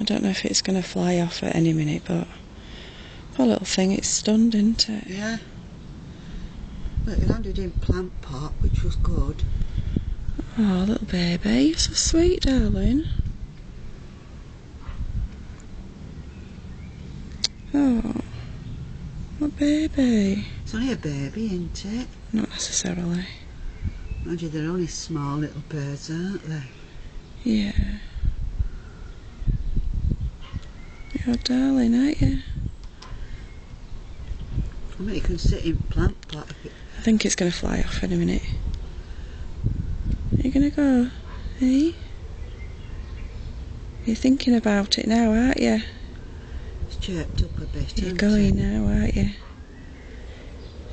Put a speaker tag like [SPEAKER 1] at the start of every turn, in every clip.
[SPEAKER 1] I don't know if it's going to fly off at any minute, but poor little thing, it's stunned, isn't it?
[SPEAKER 2] Yeah. But it landed in plant pot, which was good.
[SPEAKER 1] Oh, little baby, you're so sweet, darling. Oh, what baby?
[SPEAKER 2] It's only a baby, isn't it?
[SPEAKER 1] Not necessarily.
[SPEAKER 2] Mind you, they're only small little birds, aren't they?
[SPEAKER 1] Yeah. You're darling, aren't you?
[SPEAKER 2] I mean, you can sit in plant pot.
[SPEAKER 1] I think it's going to fly off in a minute. Are you going to go? Hey? You're thinking about it now, aren't you?
[SPEAKER 2] It's chirped up a bit.
[SPEAKER 1] You're going
[SPEAKER 2] it?
[SPEAKER 1] now, aren't you?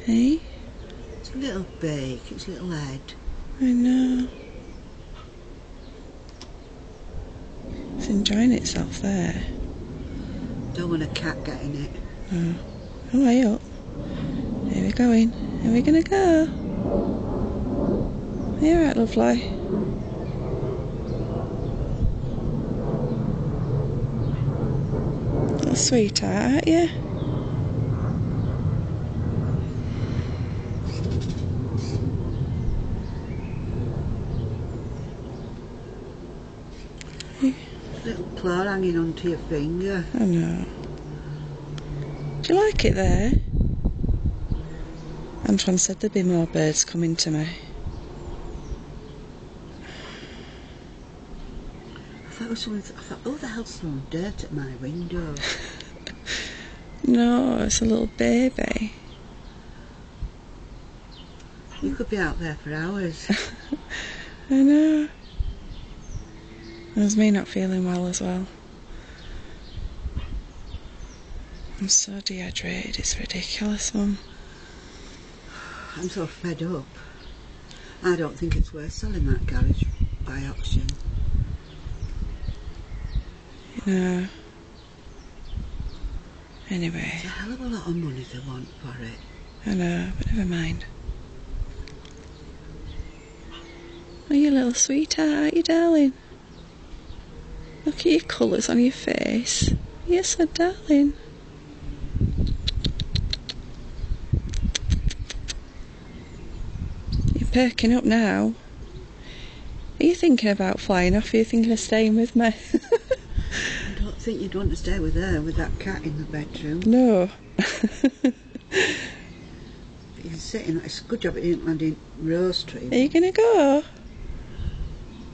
[SPEAKER 1] Hey?
[SPEAKER 2] It's a little beak, its a little head.
[SPEAKER 1] I know. It's enjoying itself there.
[SPEAKER 2] Don't want a cat getting it.
[SPEAKER 1] Oh, oh way up. Here we're going. Are we going to go? You right, lovely? Little sweetheart, you? Hmm.
[SPEAKER 2] Little claw hanging onto your finger.
[SPEAKER 1] I know. Do you like it there? Antoine said there'd be more birds coming to me.
[SPEAKER 2] I thought it was someone. I thought, oh, the hell's throwing dirt at my window?
[SPEAKER 1] No, it's a little baby.
[SPEAKER 2] You could be out there for hours.
[SPEAKER 1] I know. There's me not feeling well as well. I'm so dehydrated, it's ridiculous, Mum.
[SPEAKER 2] I'm so fed up. I don't think it's worth selling that garage by auction.
[SPEAKER 1] You know. Anyway,
[SPEAKER 2] It's a hell of a lot of money they want for it.
[SPEAKER 1] I know, but never mind. Oh, you little sweetheart, aren't you, darling? Look at your colours on your face. You're so darling. You're perking up now. Are you thinking about flying off? Are you thinking of staying with me?
[SPEAKER 2] I don't think you'd want to stay with her with that cat in the bedroom.
[SPEAKER 1] no.
[SPEAKER 2] You're sitting. It's a good job it didn't land in Rose Tree.
[SPEAKER 1] Are you gonna go?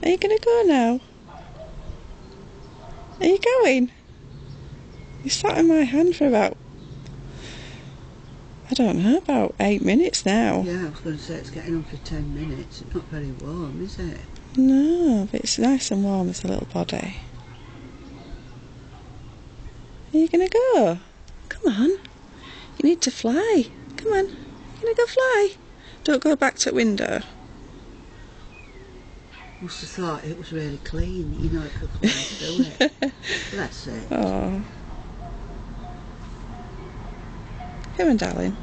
[SPEAKER 1] Are you gonna go now? Are you going? You sat in my hand for about, I don't know, about eight minutes now.
[SPEAKER 2] Yeah, I was going to say it's getting on for ten minutes. It's not very warm, is it?
[SPEAKER 1] No, but it's nice and warm as a little body. Are you gonna go? Come on. You need to fly. Come on. You're gonna go fly. Don't go back to the window.
[SPEAKER 2] Must have thought it was really clean. You know, it could fly through it. Bless it.
[SPEAKER 1] Oh. Come on, darling.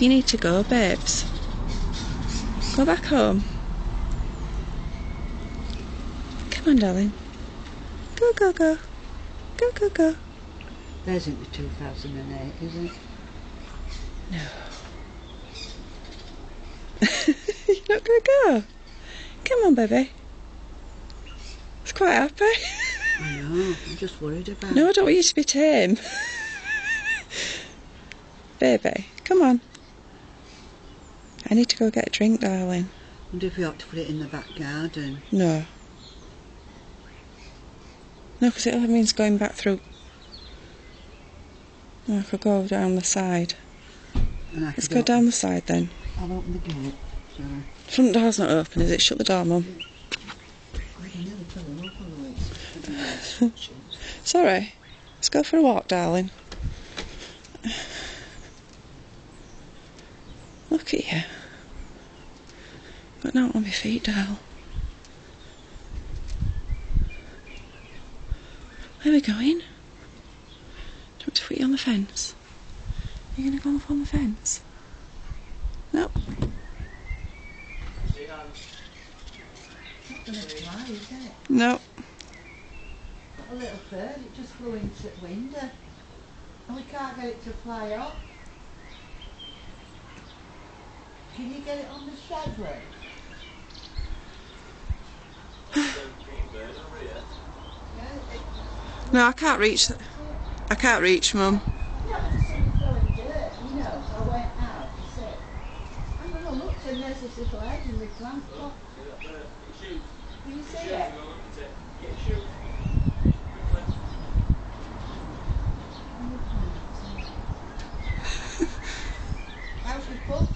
[SPEAKER 1] You need to go, babes. Go back home. Come on, darling. Go, go, go. Go, go, go.
[SPEAKER 2] There's into 2008, is it? No.
[SPEAKER 1] You're not going to go. Come on, baby. It's quite happy.
[SPEAKER 2] I know. I'm just worried about
[SPEAKER 1] No, I don't want you to be tame. baby, come on. I need to go get a drink, darling.
[SPEAKER 2] wonder if we ought to put it in the back garden.
[SPEAKER 1] No. No, because it means going back through. No, I could go down the side.
[SPEAKER 2] And I
[SPEAKER 1] Let's
[SPEAKER 2] could
[SPEAKER 1] go down the side then.
[SPEAKER 2] I'll open the gate. Sorry.
[SPEAKER 1] Front door's not open, is it? Shut the door, Mum. Sorry. Let's go for a walk, darling. Look at you. Got out on my feet, doll. Where are we going? Do you want to put you on the fence? Are you going to go off on the fence? No.
[SPEAKER 2] Not gonna fly, is it? Little bird. It just flew into the window. And we can't get it to fly off. Can you get it on the shed roof?
[SPEAKER 1] No, I can't reach. I can't reach, Mum.
[SPEAKER 2] Yeah, I just seen it throwing dirt, you know, so I went out to see. And then I looked and there's this little edge in the plant pot. Can you see it? On the plant. How's your foot?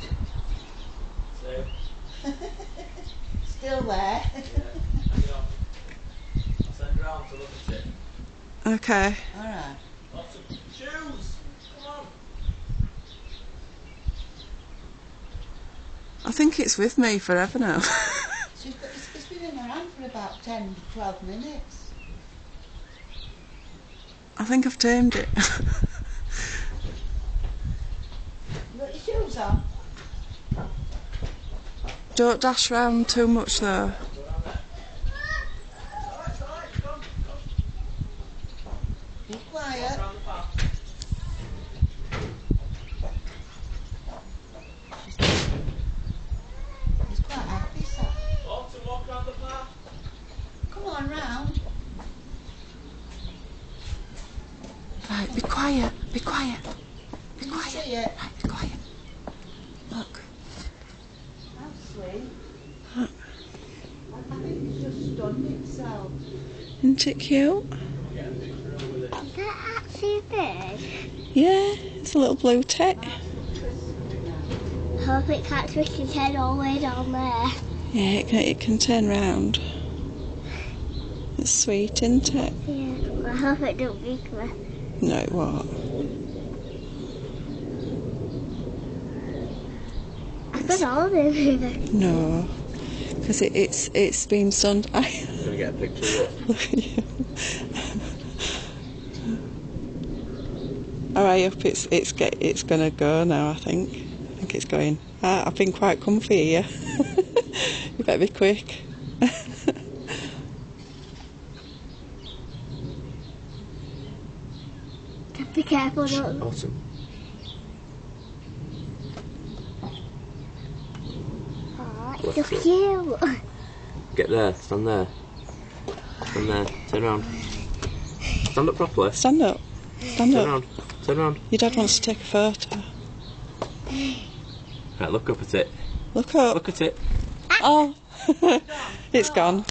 [SPEAKER 2] Still there.
[SPEAKER 1] Okay.
[SPEAKER 2] Alright.
[SPEAKER 3] Shoes! Come on!
[SPEAKER 1] I think it's with me forever now.
[SPEAKER 2] She's got, it's, it's been in her hand for about 10, 12 minutes.
[SPEAKER 1] I think I've tamed it.
[SPEAKER 2] Got your shoes on?
[SPEAKER 1] Don't dash round too much though.
[SPEAKER 2] Be quiet. She's quite happy, so.
[SPEAKER 3] Autumn, walk around the park.
[SPEAKER 2] Come on round.
[SPEAKER 1] Right, be quiet. Be quiet. Be quiet. Right, be quiet. Look.
[SPEAKER 2] How sweet. I I think it's just stunned itself.
[SPEAKER 1] Isn't it cute?
[SPEAKER 4] Is that actually a bird?
[SPEAKER 1] Yeah, it's a little blue tit.
[SPEAKER 4] Hope it can't twist its head all the way down there.
[SPEAKER 1] Yeah, it can, it can turn round. It's sweet, isn't it?
[SPEAKER 4] Yeah. I hope it don't beat me.
[SPEAKER 1] No, it won't.
[SPEAKER 4] I got all of them moving.
[SPEAKER 1] No, because it, it's it's been stunned. I
[SPEAKER 3] Gonna get a picture of it.
[SPEAKER 1] look at you. All right, up. It's it's get it's gonna go now. I think. I think it's going. Ah, I've been quite comfy here. you better be quick.
[SPEAKER 4] Just be careful, don't
[SPEAKER 3] Autumn.
[SPEAKER 4] Oh,
[SPEAKER 3] Left
[SPEAKER 4] it's so
[SPEAKER 3] foot.
[SPEAKER 4] cute.
[SPEAKER 3] Get there, stand there. Stand there, turn around. Stand up properly.
[SPEAKER 1] Stand up. Stand
[SPEAKER 3] Turn
[SPEAKER 1] up.
[SPEAKER 3] around. Turn around.
[SPEAKER 1] Your dad wants to take a photo.
[SPEAKER 3] Right, look up at it.
[SPEAKER 1] Look up.
[SPEAKER 3] Look at it.
[SPEAKER 1] Oh, it's gone.